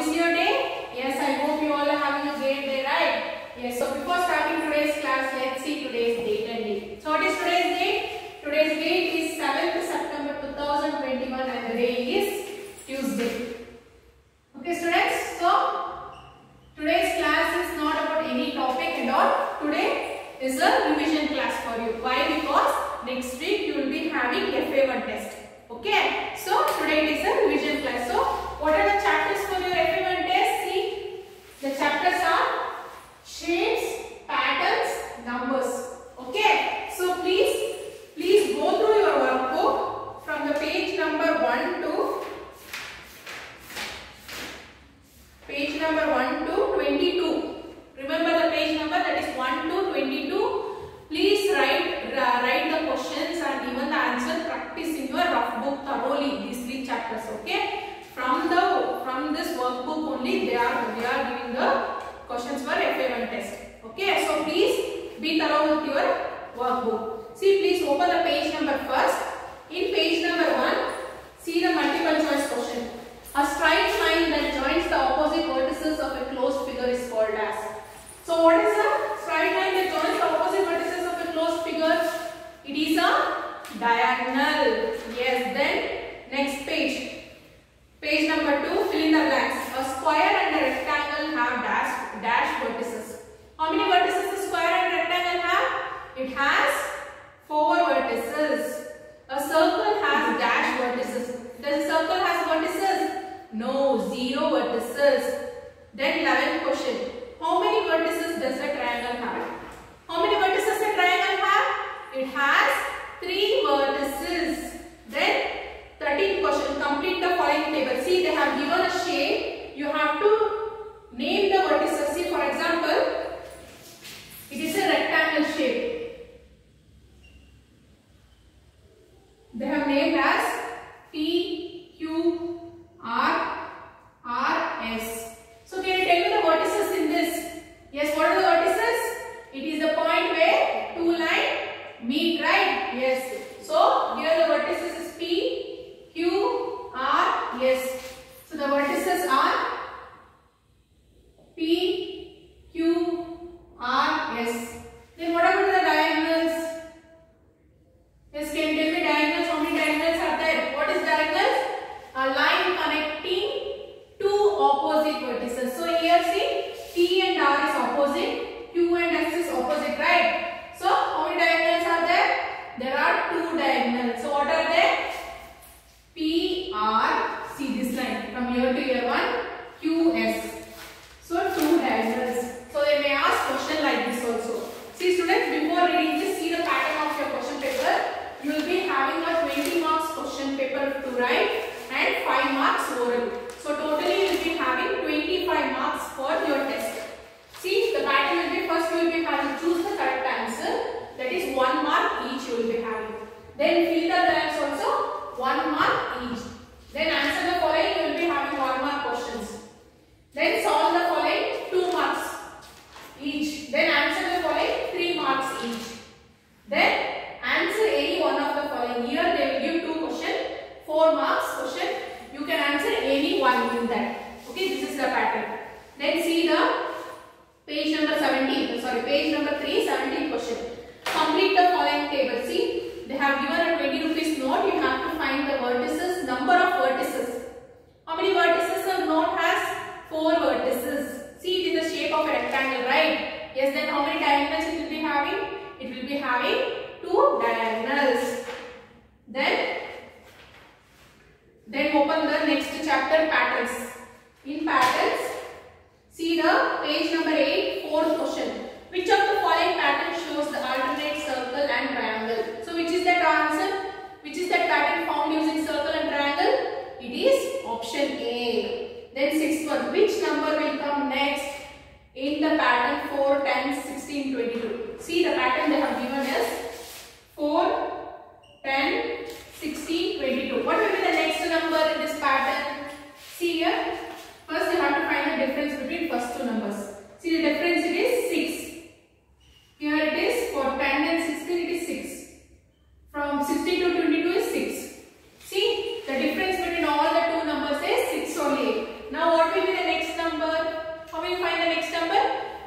is your day? Yes, I hope you all are having a great day, right? Yes, so before starting today's class, let's see today's date and date. So what is today's date? Today's date is 7th September 2021 and the day They have named as P, Q, R, R, S. So can you tell me the vertices in this? Yes, what are the vertices? It is the point where two line meet, right? Yes. So here the vertices is P, Q, R, S. So the vertices are diagonals it will be having? It will be having two diagonals. Then, then open the next chapter patterns. In patterns, see the page number 8, 4th question. Which of the following pattern shows the?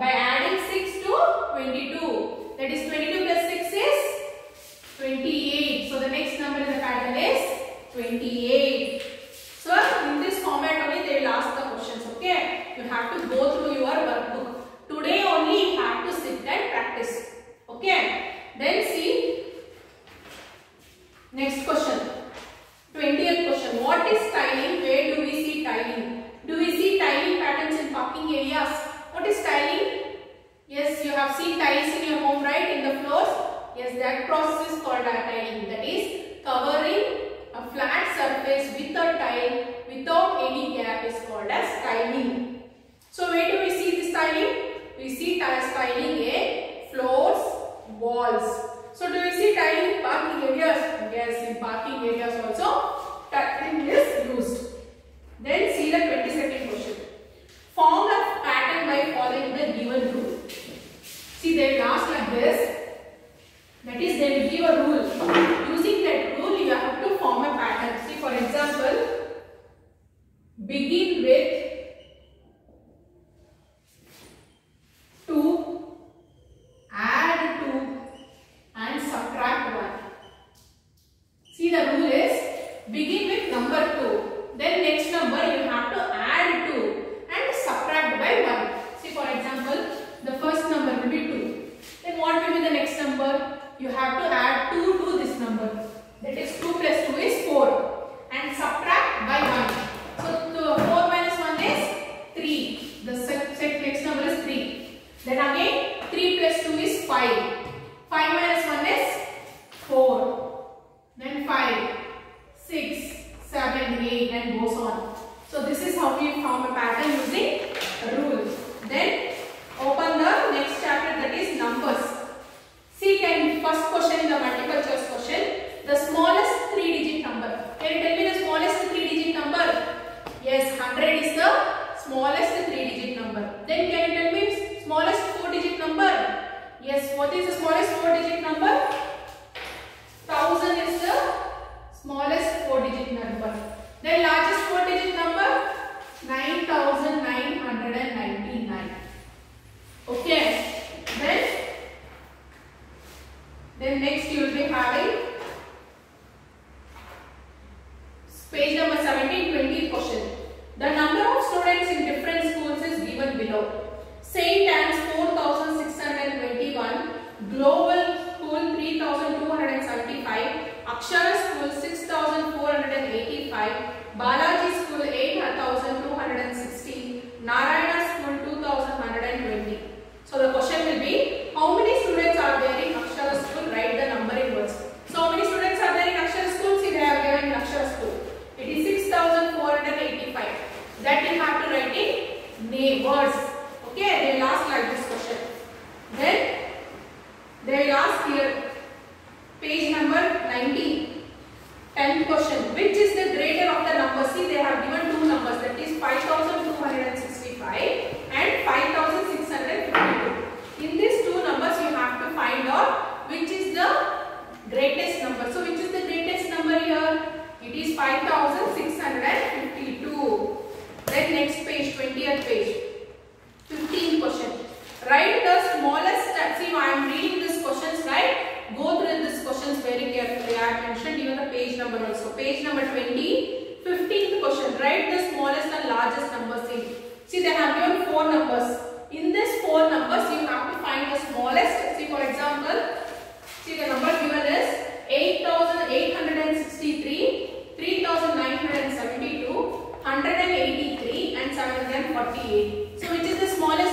by adding 6 to 22. That is 22 plus 6 is 28. So the next number in the pattern is 28. So in this format only they will ask the questions. Okay. You have to go through your workbook. Today only you have to sit and practice. Okay. Then Tiling in floors, walls. So do you see tiling parking areas? Yes, in parking areas also tiling is used. Then see the 22nd question. Form a pattern by following the given rule. See they will ask like this. That is they will give a rule. Using that rule you have to form a pattern. See for example, begin with 2, add 2 and subtract 1. See the rule is begin with number 2. Then next number you have to add 2 and subtract by 1. See for example the first number will be 2. Then what will be the next number? You have to add 2 to this number. That is 2 plus 2 is 4 and subtract by 1. So the 4 minus 1 is 3. The set, set next number is 3. Then again 3 plus 2 is 5. 5 minus 1 is 4. Then 5, 6, 7, 8 and goes on. So this is how we form a pattern using a rule. Then open the next chapter that is numbers. See can first question in the multiple choice question. The smallest 3 digit number. Can you tell me the smallest 3 digit number? Yes, 100 is the smallest 3 digit number. Then can you tell me smallest 4 digit number? Yes, what is the smallest 4 digit number? 1000 is the smallest 4 digit number. Then largest 4 digit number? 9999. Okay. Then, then next you will be having page number 17, 20 question. The number of students in different schools is given below. St. Anne's 4621, Global School 3275, Akshara School 6485, Balaji School 8260, Narayana School 2120. So the question will be how many students are there in Akshara School? Write the number in words. So how many students are there in Akshara School? See they have given in Akshara School. It is 6485. That you have to write words. Okay, they will ask like this question. Then they will ask here page number 19. 10th question. Which is the greater of the numbers? See, they have given two numbers that is 5265 and 5652. In these two numbers, you have to find out which is the greatest number. So, which is the greatest number here? It is 5652. Then next page, 20th page. 15th question. Write the smallest, see I am reading these questions, right? Go through these questions very carefully. I mentioned even the page number also. Page number 20, 15th question. Write the smallest and largest numbers in. See they have given four numbers. In these four numbers, you have to find the smallest. See for example, see the number given is 8863, 3972, 183 and 748. So which is the smallest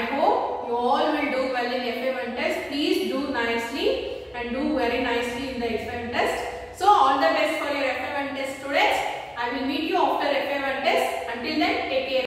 I hope you all will do well in FM test. Please do nicely and do very nicely in the FM test. So all the best for your FM test students. I will meet you after FM test. Until then, take care.